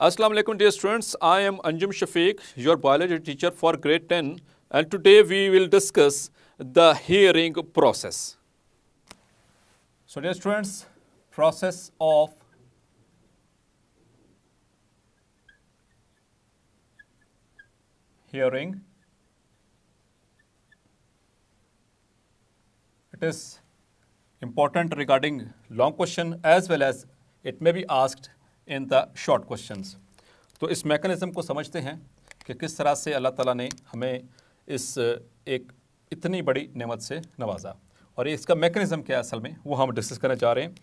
Assalamu alaikum dear students. I am Anjum Shafiq, your biology teacher for grade 10 and today we will discuss the hearing process. So dear students, process of hearing. It is important regarding long question as well as it may be asked in the short questions. तो इस mechanism को समझते हैं कि किस तरह से अल्लाह ताला ने हमें इस एक इतनी बड़ी नेमत से नवाजा। और ये इसका मैकेनिज़्म क्या है असल में, वो हम डिस्कस करने जा रहे हैं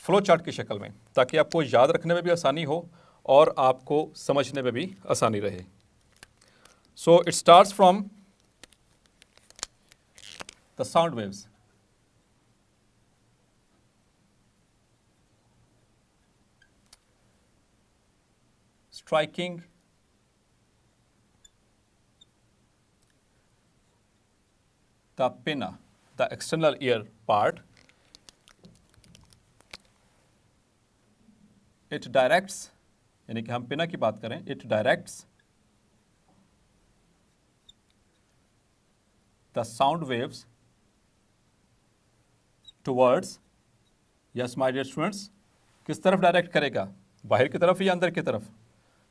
फ्लो चार्ट की शक्ल में, ताकि आपको याद रखने में भी आसानी हो और आपको समझने में भी आसानी रहे। So it starts from the sound waves striking the pinna, the external ear part, it directs यानी कि हम पिना की बात करें it directs the sound waves towards yes my dear students किस तरफ़ डायरेक्ट करेगा बाहर की तरफ़ या अंदर की तरफ़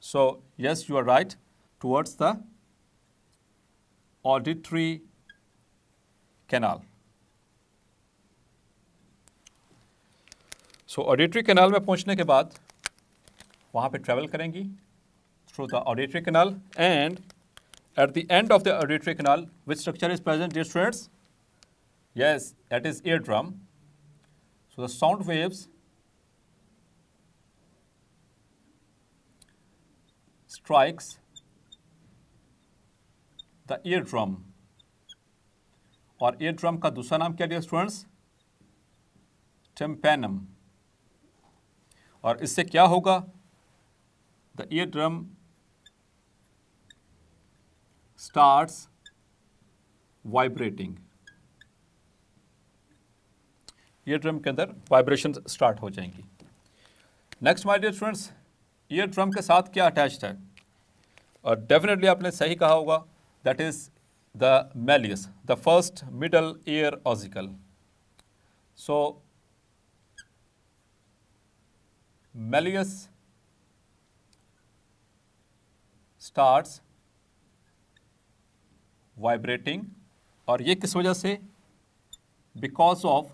So, yes, you are right, towards the auditory canal. So, auditory canal में पहुँचने के बाद वहाँ पे travel करेंगी through the auditory canal and at the end of the auditory canal, which structure is present, dear students? Yes, that is eardrum. So, the sound waves strikes the eardrum. और eardrum का दूसरा नाम क्या dear students tympanum और इससे क्या होगा? The eardrum starts vibrating. Ear के अंदर वाइब्रेशन स्टार्ट हो जाएँगी. Next my dear students eardrum के साथ क्या अटैच्ड है? और डेफिनेटली आपने सही कहा होगा that is the malleus the first middle ear ossicle so malleus starts vibrating और ये किस वजह से? Because of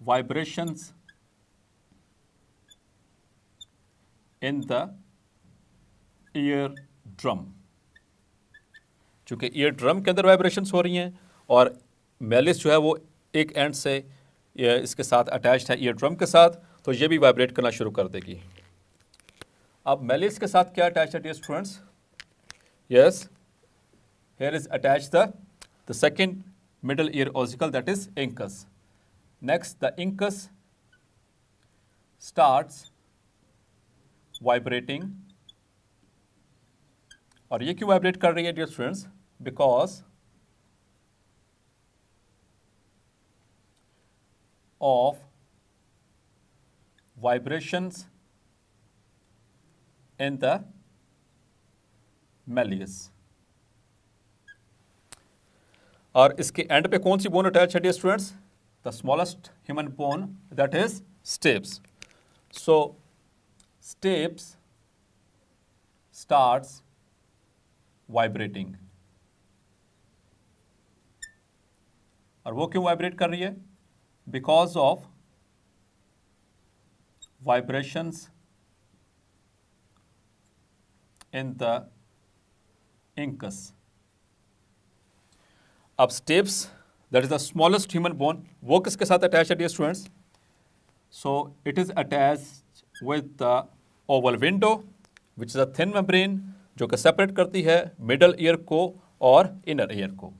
vibrations in the eardrum चूँकि ईयर ड्रम के अंदर वाइब्रेशन हो रही हैं और मेलिस जो है वो एक एंड से इसके साथ अटैच है ईयर ड्रम के साथ तो ये भी वाइब्रेट करना शुरू कर देगी। अब मेलिस के साथ क्या अटैच है dear students yes here is attach the the second middle ear ossicle that is incus next the incus starts vibrating और ये क्यों वाइब्रेट कर रही है dear students because of vibrations in the malleus और इसके एंड पे कौन सी बोन अटैच है students the smallest human bone that is stapes so stapes starts vibrating और वो क्यों वाइब्रेट कर रही है? Because of vibrations in the incus अब stapes that is the smallest human bone वो किसके साथ अटैच है dear students so it is attach with the oval window which is a thin membrane जो कि सेपरेट करती है मिडल ईयर को और इनर ईयर को।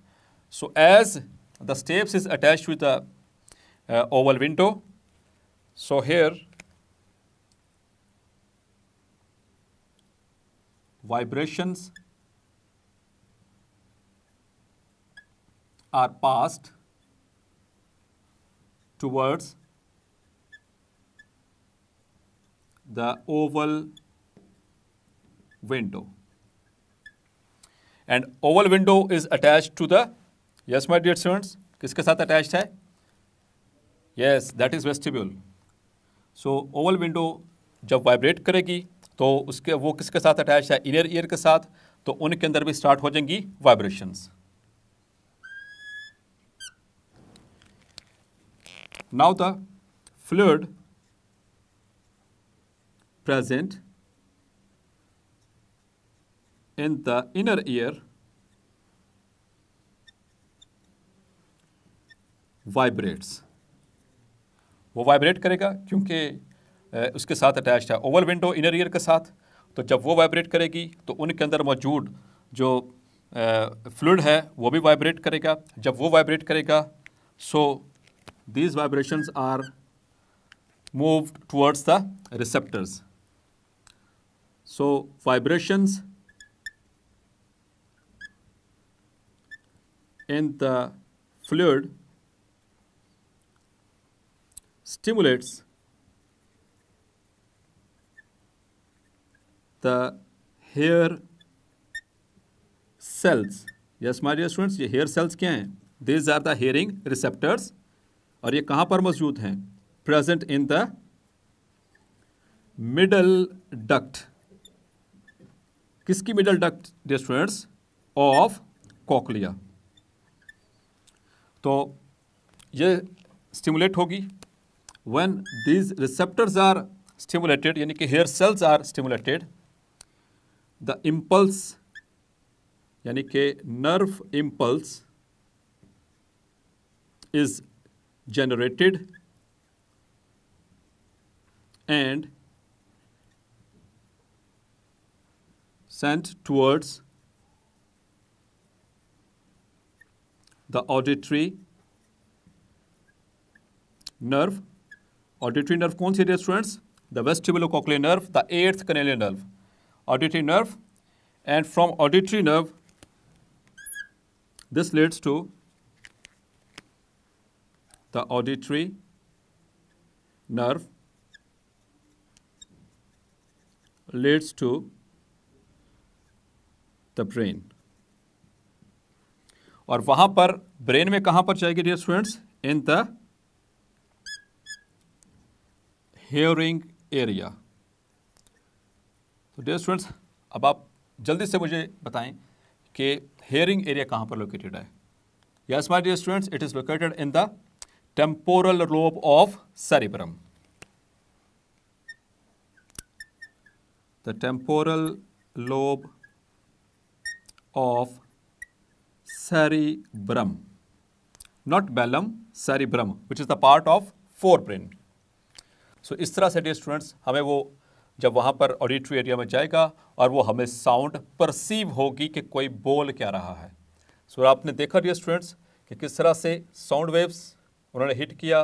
So as the stapes is attach with the oval window so here vibrations are passed towards the oval window. And oval window is attach to the yes my dear students किसके साथ attach है? Yes that is vestibule so oval window जब vibrate करेगी तो उसके, वो किसके साथ अटैच है? इनर ईयर के साथ तो उनके अंदर भी स्टार्ट हो जाएँगी vibrations now the fluid present in the inner ear, vibrates. वो वाइब्रेट करेगा क्योंकि उसके साथ अटैच है ओवल विंडो इनर ईयर के साथ। तो जब वो वाइब्रेट करेगी तो उनके अंदर मौजूद जो फ्लूड है, वो भी वाइब्रेट करेगा। जब वो वाइब्रेट करेगा so these vibrations are move towards the receptors so vibrations in the fluid stimulates the hair cells. Yes, my dear students, ये hair cells क्या हैं? These are the hearing receptors और ये कहाँ पर मौजूद हैं? Present in the middle duct किसकी middle duct dear students of cochlea तो ये स्टिमुलेट होगी। When these receptors are stimulated यानी कि hair cells are stimulated the impulse यानी कि nerve impulse is generated and sent towards the auditory nerve. Auditory nerve कौन सी students? The vestibulocochlear nerve, the eighth cranial nerve. Auditory nerve and from auditory nerve this leads to the auditory nerve leads to the brain और वहाँ पर brain में कहाँ पर जाएगी dear students in the hearing area तो dear students अब आप जल्दी से मुझे बताएँ कि हेयरिंग एरिया कहाँ पर लोकेटेड है। Yes my dear students it is located in the temporal lobe of cerebrum the temporal lobe of cerebrum, not bellum, cerebrum, which is the part of forebrain. so, इस तरह से dear students हमें वो जब वहाँ पर auditory area में जाएगा और वो हमें साउंड परसीव होगी कि कोई बोल क्या रहा है। सो so, आपने देखा डियर स्टूडेंट्स कि किस तरह से साउंड वेव्स उन्होंने हिट किया।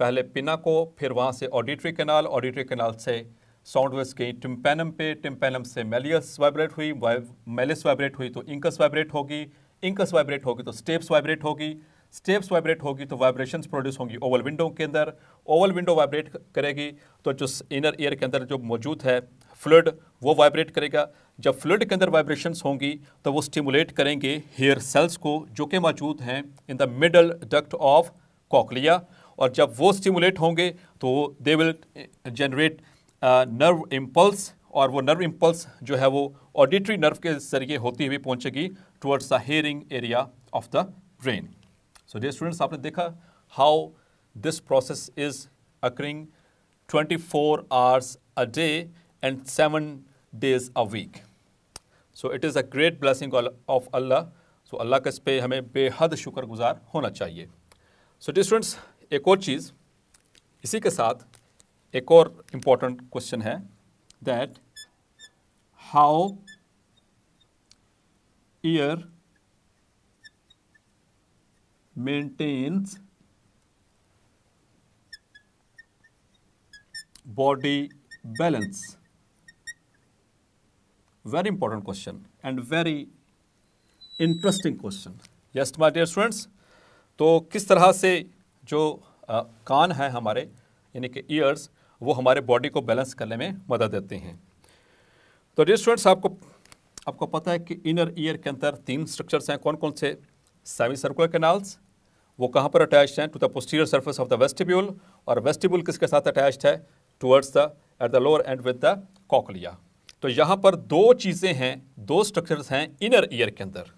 पहले पिना को फिर वहाँ से ऑडिटरी कैनाल ऑडिटरी कैनाल से साउंड वेव्स गई। टिम्पैनम पे टिम्पैनम से मेलियस वाइब्रेट हुई मेलिस वाइब्रेट हुई तो इंकस वाइब्रेट होगी। इंकस वाइब्रेट होगी तो स्टेप्स वाइब्रेट होगी, स्टेप्स वाइब्रेट होगी तो वाइब्रेशन प्रोड्यूस होंगी ओवल विंडो के अंदर, ओवल विंडो वाइब्रेट करेगी तो जो इनर ईयर के अंदर जो मौजूद है फ्लूड, वो वाइब्रेट करेगा। जब फ्लूड के अंदर वाइब्रेशंस होंगी तो वो स्टिमुलेट करेंगे हेयर सेल्स को, जो कि मौजूद हैं in the middle duct of cochlea. और जब वो स्टिमुलेट होंगे तो they will generate nerve impulse और वो नर्व इम्पल्स जो है वो ऑडिटरी नर्व के ज़रिए होती हुई पहुंचेगी। Towards the hearing area of the brain so dear students आपने देखा how this process is occurring 24 hours a day and seven days a week so it is a great blessing of Allah so Allah का इस पर हमें बेहद शुक्रगुजार होना चाहिए सो डियर स्टूडेंट्स एक और चीज़ इसी के साथ एक और इंपॉर्टेंट क्वेश्चन है that how ear maintains body balance very important question and very interesting question yes my dear students तो किस तरह से जो आ, कान है हमारे यानी कि ईयर्स वो हमारे बॉडी को बैलेंस करने में मदद देते हैं? तो डियर स्टूडेंट्स आपको आपको पता है कि इनर ईयर के अंदर तीन स्ट्रक्चर्स हैं कौन कौन से? सेमी सर्कुलर कैनाल्स वो कहाँ पर अटैच हैं? To the posterior surface of the vestibule और वेस्टिब्यूल किसके साथ अटैच्ड है? Towards the at the lower end with the cochlea तो यहाँ पर दो चीज़ें हैं, दो स्ट्रक्चर्स हैं इनर ईयर के अंदर,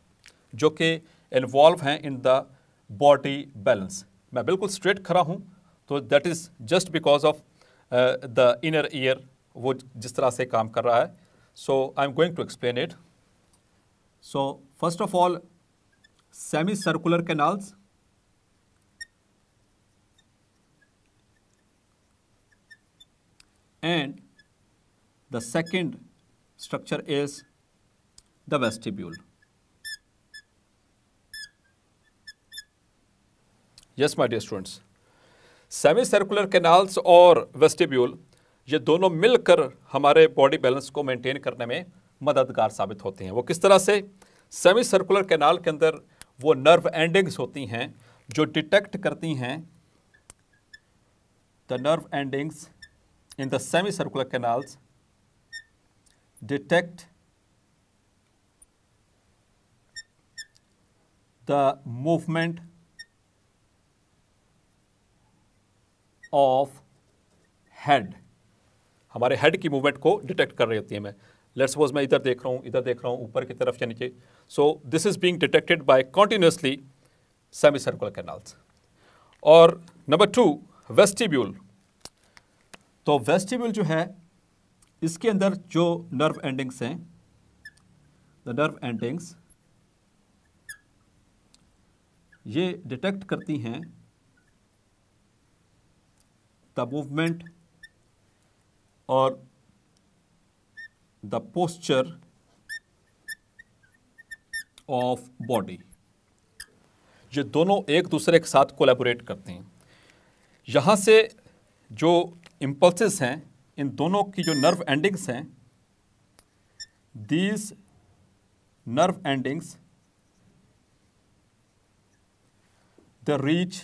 जो कि इन्वॉल्व हैं इन द बॉडी बैलेंस मैं बिल्कुल स्ट्रेट खड़ा हूँ तो that is just because of the inner ear वो जिस तरह से काम कर रहा है। So I'm going to explain it. So first of all, semicircular canals. And the second structure is the vestibule. Yes, my dear students. Semicircular canals or vestibule ये दोनों मिलकर हमारे बॉडी बैलेंस को मेंटेन करने में मददगार साबित होते हैं। वो किस तरह से? सेमी सर्कुलर कैनाल के अंदर वो नर्व एंडिंग्स होती हैं, जो डिटेक्ट करती हैं the nerve endings in the semi circular canals detect the movement of head हमारे हेड की मूवमेंट को डिटेक्ट कर रही होती है मैं लेट सपोज़ मैं इधर देख रहा हूँ, इधर देख रहा हूँ, ऊपर की तरफ़ या नीचे। So this is being detected by continuously semi circular canals और नंबर टू वेस्टिब्यूल तो वेस्टिब्यूल जो है, इसके अंदर जो नर्व एंडिंग्स हैं द नर्व एंडिंग्स ये डिटेक्ट करती हैं द मूवमेंट और द पोस्चर ऑफ़ बॉडी ये दोनों एक दूसरे के साथ कोलेबोरेट करते हैं। यहाँ से जो इम्पल्सेस हैं, इन दोनों की जो नर्व एंडिंग्स हैं these nerve endings the reach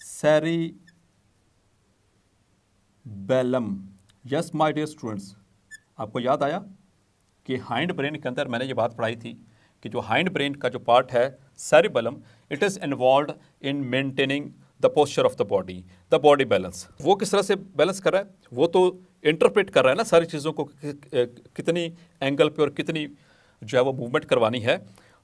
cerebellum. Yes my dear students आपको याद आया कि हाइंड ब्रेन के अंदर मैंने ये बात पढ़ाई थी कि जो हाइंड ब्रेन का जो पार्ट है cerebellum it is involve in maintaining the posture of the body the body balance वो किस तरह से बैलेंस कर रहा है? वो तो इंटरप्रेट कर रहा है ना सारी चीज़ों को कितनी एंगल पे और कितनी जो है वो मूवमेंट करवानी है।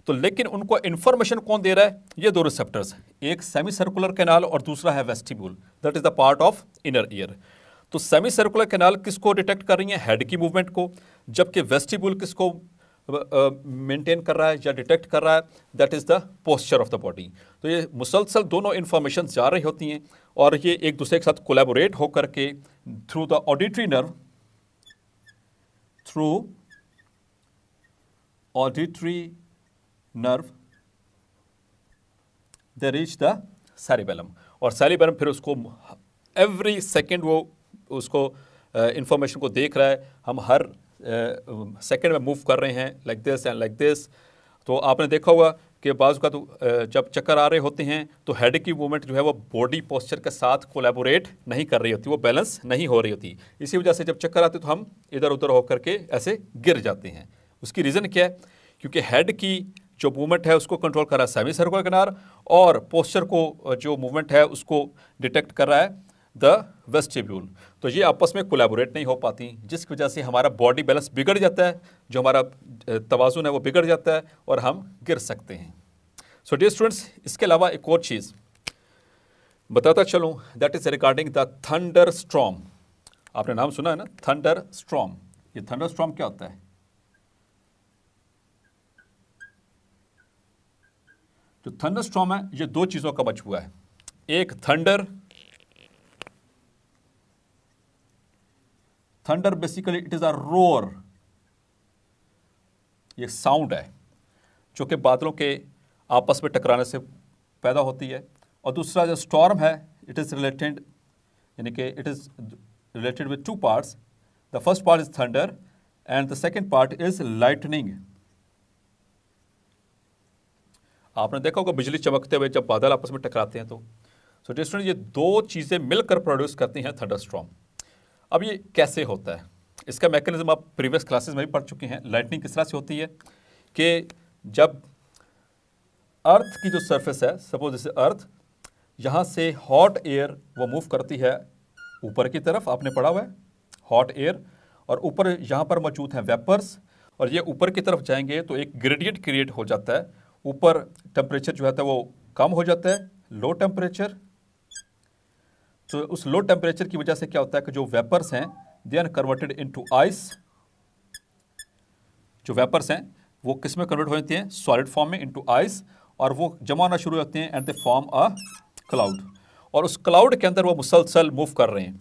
तो लेकिन उनको इन्फॉर्मेशन कौन दे रहा है? ये दो रिसेप्टर्स एक सेमी सर्कुलर कैनाल और दूसरा है vestibule that is the part of inner ear तो सेमी सर्कुलर कैनाल किसको डिटेक्ट कर रही है? हेड की मूवमेंट को। जबकि वेस्टिब्यूल किसको मेंटेन कर रहा है या डिटेक्ट कर रहा है that is the posture of the body तो ये मुसलसल दोनों इन्फॉर्मेशन जा रही होती हैं और ये एक दूसरे के साथ कोलेबोरेट होकर के through the auditory nerve through auditory nerve they reach the cerebellum और सैरिबेलम फिर उसको एवरी सेकेंड वो उसको इंफॉर्मेशन को देख रहा है। हम हर सेकेंड में मूव कर रहे हैं like this and like this तो आपने देखा होगा कि बाजू का तो जब चक्कर आ रहे होते हैं तो हेड की मूवमेंट जो है वो बॉडी पोस्चर के साथ कोलेबोरेट नहीं कर रही होती, वो बैलेंस नहीं हो रही होती। इसी वजह से जब चक्कर आते तो हम इधर उधर होकर के ऐसे गिर जाते हैं। उसकी रीज़न क्या है? क्योंकि हेड की जो मूवमेंट है, उसको कंट्रोल कर रहा है सेमी सर्कुलर किनार और पोस्चर को जो मूवमेंट है, उसको डिटेक्ट कर रहा है। द वेस्टिब्यूल तो ये आपस में कोलेबोरेट नहीं हो पाती जिसकी वजह से हमारा बॉडी बैलेंस बिगड़ जाता है, जो हमारा तोज़ुन है वो बिगड़ जाता है और हम गिर सकते हैं। सो डियर स्टूडेंट्स इसके अलावा एक और चीज़। बताता चलूँ that is regarding the thunderstorm आपने नाम सुना है ना? थंडर स्ट्रॉम ये थंडर स्ट्रॉम क्या होता है? जो थंडर स्ट्रॉम है, ये दो चीज़ों का बच हुआ है। एक thunder thunder basically it is a roar ये साउंड है जो कि बादलों के आपस में टकराने से पैदा होती है। और दूसरा जो स्टॉर्म है इट इज़ रिलेटेड यानी कि it is related with two parts the first part is thunder and the second part is lightning आपने देखा होगा बिजली चमकते हुए जब बादल आपस में टकराते हैं तो। सो so, स्टूडेंट ये दो चीज़ें मिलकर प्रोड्यूस करती हैं थंडरस्ट्रॉम अब ये कैसे होता है? इसका मैकेनिज्म आप प्रीवियस क्लासेस में भी पढ़ चुके हैं। लाइटनिंग किस तरह से होती है? कि जब अर्थ की जो सरफेस है सपोज़ जैसे अर्थ यहाँ से हॉट एयर वो मूव करती है ऊपर की तरफ़, आपने पढ़ा हुआ है? हॉट एयर और ऊपर यहाँ पर मौजूद हैं वेपर्स और ये ऊपर की तरफ़ जाएँगे तो एक ग्रेडियंट क्रिएट हो जाता है। ऊपर टेम्परेचर जो है वो कम हो जाता है लो टेम्परेचर तो उस लो टेम्परेचर की वजह से क्या होता है कि जो वेपर्स हैं they are converted into ice जो वेपर्स हैं, वो किसमें कन्वर्ट हो जाती हैं? सॉलिड फॉर्म में इनटू आइस और वो जमा होना शुरू होते हैं and they form a cloud और उस क्लाउड के अंदर वो मुसलसल मूव कर रहे हैं।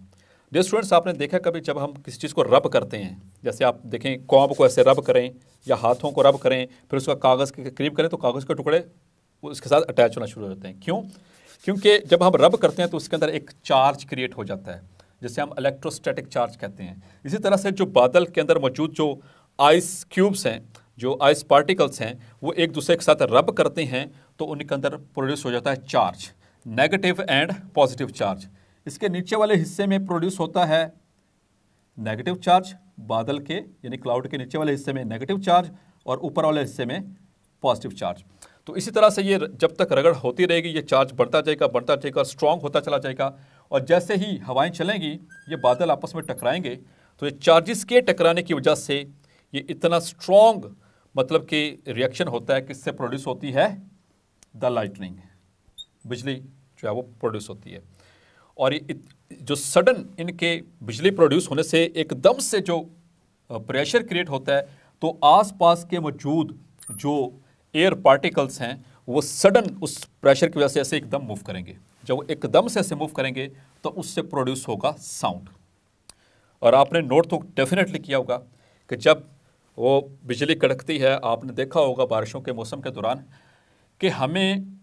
डियर स्टूडेंट्स आपने देखा कभी जब हम किसी चीज़ को रब करते हैं? जैसे आप देखें कॉम्ब को ऐसे रब करें या हाथों को रब करें, फिर उसका कागज़ के करीब करें तो कागज़ के टुकड़े उसके साथ अटैच होना शुरू हो जाते हैं। क्यों? क्योंकि जब हम रब करते हैं तो उसके अंदर एक चार्ज क्रिएट हो जाता है, जिसे हम इलेक्ट्रोस्टैटिक चार्ज कहते हैं। इसी तरह से जो बादल के अंदर मौजूद जो आइस क्यूब्स हैं, जो आइस पार्टिकल्स हैं, वो एक दूसरे के साथ रब करते हैं तो उनके अंदर प्रोड्यूस हो जाता है charge negative and positive charge इसके नीचे वाले हिस्से में प्रोड्यूस होता है नेगेटिव चार्ज बादल के, यानी क्लाउड के नीचे वाले हिस्से में नेगेटिव चार्ज और ऊपर वाले हिस्से में पॉजिटिव चार्ज तो इसी तरह से ये जब तक रगड़ होती रहेगी, ये चार्ज बढ़ता जाएगा बढ़ता जाएगा और स्ट्रांग होता चला जाएगा और जैसे ही हवाएँ चलेंगी, ये बादल आपस में टकराएँगे। तो ये चार्जेस के टकराने की वजह से ये इतना स्ट्रॉन्ग मतलब कि रिएक्शन होता है, किससे प्रोड्यूस होती है? द लाइटनिंग बिजली जो है वो प्रोड्यूस होती है। और ये जो सडन इनके बिजली प्रोड्यूस होने से एकदम से जो प्रेशर क्रिएट होता है तो आसपास के मौजूद जो एयर पार्टिकल्स हैं, वो सडन उस प्रेशर की वजह से ऐसे एकदम मूव करेंगे। जब वो एकदम से ऐसे मूव करेंगे तो उससे प्रोड्यूस होगा साउंड और आपने नोट तो डेफिनेटली किया होगा कि जब वो बिजली कड़कती है, आपने देखा होगा बारिशों के मौसम के दौरान कि हमें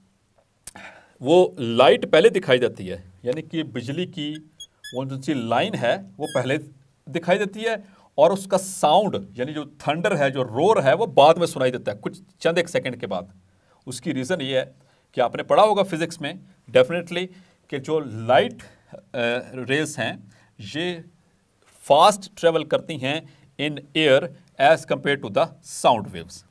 वो लाइट पहले दिखाई देती है, यानी कि बिजली की वो जो लाइन है, वो पहले दिखाई देती है और उसका साउंड यानी जो थंडर है, जो रोर है, वो बाद में सुनाई देता है, कुछ चंद एक सेकंड के बाद। उसकी रीज़न ये है कि आपने पढ़ा होगा फिज़िक्स में डेफिनेटली कि जो लाइट रेस हैं, ये फास्ट ट्रेवल करती हैं in air as compare to the sound waves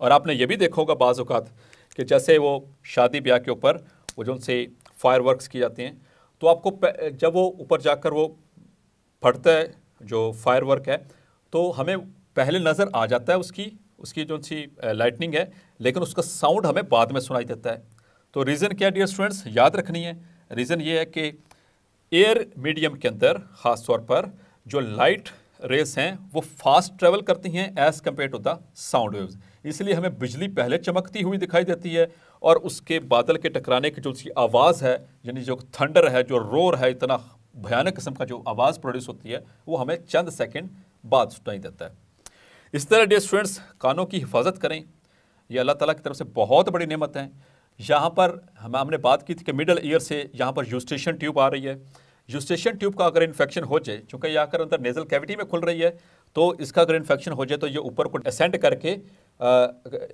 और आपने ये भी देखा होगा बाज़ अवत कि जैसे वो शादी ब्याह के ऊपर वो जो उनसे फायर वर्कस की जाती हैं तो आपको जब वो ऊपर जाकर वो फटता है जो फायर वर्क है तो हमें पहले नज़र आ जाता है उसकी उसकी जो सी लाइटनिंग है, लेकिन उसका साउंड हमें बाद में सुनाई देता है। तो रीज़न क्या डियर स्टूडेंट्स याद रखनी है। रीज़न ये है कि एयर मीडियम के अंदर, ख़ास तौर पर, जो लाइट रेस हैं, वो फास्ट ट्रेवल करती हैं as compare to the sound waves इसलिए हमें बिजली पहले चमकती हुई दिखाई देती है और उसके बादल के टकराने की जो उसकी आवाज़ है, यानी जो थंडर है, जो रोर है, इतना भयानक किस्म का जो आवाज़ प्रोड्यूस होती है, वो हमें चंद सेकेंड बाद सुनाई देता है। इस तरह डे स्टूडेंट्स कानों की हिफाजत करें। ये अल्लाह ताला की तरफ़ से बहुत बड़ी नेमत है। यहाँ पर हम हमने बात की थी कि मिडल ईयर से यहाँ पर यूस्टेशन ट्यूब आ रही है। यूस्टेशन ट्यूब का अगर इन्फेक्शन हो जाए, चूँकि ये आकर अंदर नेजल कैविटी में खुल रही है तो इसका अगर इन्फेक्शन हो जाए तो ये ऊपर को असेंड करके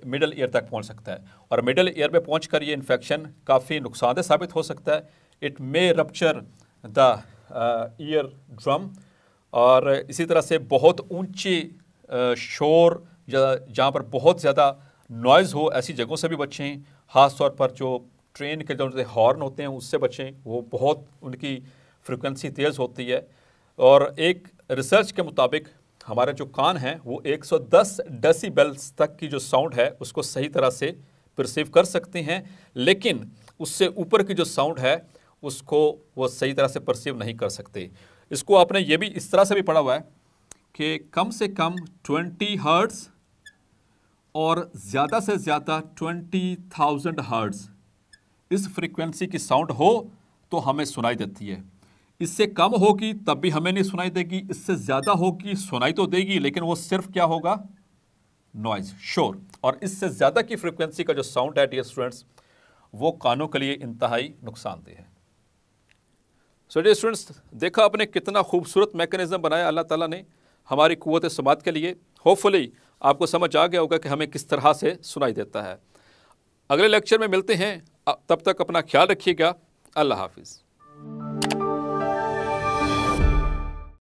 मिडल ईयर तक पहुँच सकता है। और मिडल ईयर में पहुँच कर ये इन्फेक्शन काफ़ी नुकसानदेह साबित हो सकता है। It may rupture the eardrum और इसी तरह से बहुत ऊँची शोर या जहाँ पर बहुत ज़्यादा नॉइज़ हो, ऐसी जगहों से भी बचें। ख़ास तौर पर जो ट्रेन के जो हॉर्न होते हैं, उससे बचें। वो बहुत उनकी फ्रिक्वेंसी तेज़ होती है। और एक रिसर्च के मुताबिक हमारे जो कान हैं, वो 110 डेसिबल्स तक की जो साउंड है, उसको सही तरह से परसीव कर सकते हैं। लेकिन उससे ऊपर की जो साउंड है उसको वो सही तरह से परसीव नहीं कर सकते। इसको आपने ये भी इस तरह से भी पढ़ा हुआ है कि कम से कम 20 हर्ट्स और ज़्यादा से ज़्यादा ट्वेंटी थाउज़ेंड हर्ट्स इस फ्रीक्वेंसी की साउंड हो तो हमें सुनाई देती है। इससे कम होगी तब भी हमें नहीं सुनाई देगी। इससे ज़्यादा होगी सुनाई तो देगी, लेकिन वो सिर्फ़ क्या होगा? नॉइज़ शोर और इससे ज़्यादा की फ्रीक्वेंसी का जो साउंड है डियर स्टूडेंट्स वो कानों के लिए इंतहाई नुकसानदेह है। सो डे स्टूडेंट्स देखा आपने कितना खूबसूरत मैकेनिज्म बनाया अल्लाह ताला ने हमारी कुत समात के लिए। होपफुली आपको समझ आ गया होगा कि हमें किस तरह से सुनाई देता है। अगले लेक्चर में मिलते हैं। तब तक अपना ख्याल रखिएगा। अल्लाह हाफिज़।